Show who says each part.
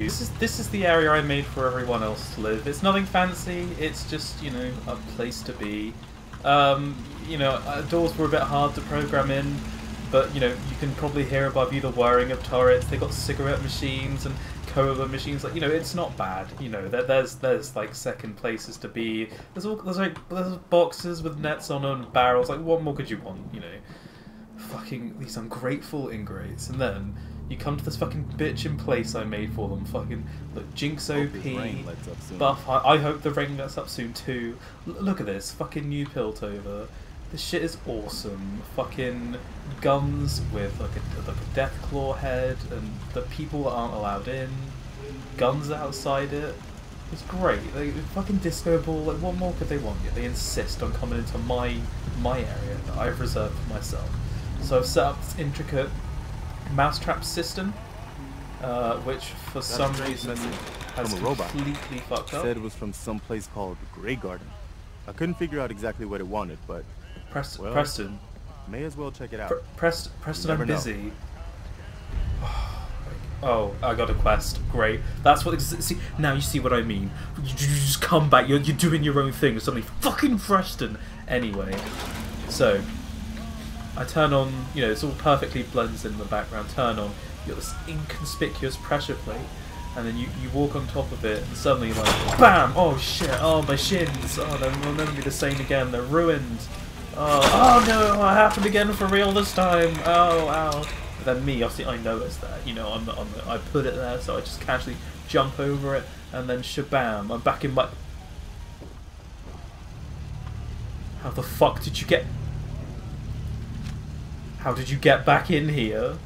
Speaker 1: This is this is the area I made for everyone else to live. It's nothing fancy. It's just you know a place to be. Um, you know, uh, doors were a bit hard to program in, but you know you can probably hear above you the whirring of turrets. They got cigarette machines and cola machines. Like you know, it's not bad. You know, there, there's there's like second places to be. There's all there's like there's boxes with nets on them, barrels. Like what more could you want? You know, fucking these ungrateful ingrates, and then you come to this fucking bitch in place I made for them. Fucking look, Jinx OP,
Speaker 2: this rain lets up soon.
Speaker 1: buff. I, I hope the rain lets up soon too. L- look at this fucking new Piltover. This shit is awesome. Fucking guns with like a like a Deathclaw head, and the people that aren't allowed in. Guns outside it. It's great. They fucking disco ball. Like what more could they want? Yet they insist on coming into my my area that I've reserved for myself. So I've set up this intricate mousetrap system, uh, which for some reason has
Speaker 2: from a robot.
Speaker 1: completely fucked up.
Speaker 2: Said it was from some place called Graygarden. I couldn't figure out exactly what it wanted, but
Speaker 1: Prest-
Speaker 2: well,
Speaker 1: Preston,
Speaker 2: may as well check it out.
Speaker 1: Pre- Prest- Preston, I'm busy. Oh, I got a quest. Great. That's what. See, now you see what I mean. You, you just come back. You're, you're doing your own thing. Suddenly, fucking Preston. Anyway, so I turn on. You know, it's all perfectly blends in the background. Turn on. You got this inconspicuous pressure plate, and then you, you walk on top of it, and suddenly you're like, bam! Oh shit! Oh my shins! Oh, they'll never be the same again. They're ruined. Oh, oh no! Oh, it happened again for real this time. Oh, ow! But then me, obviously, I noticed that. You know, on the, I put it there, so I just casually jump over it, and then shabam! I'm back in my. How the fuck did you get? How did you get back in here?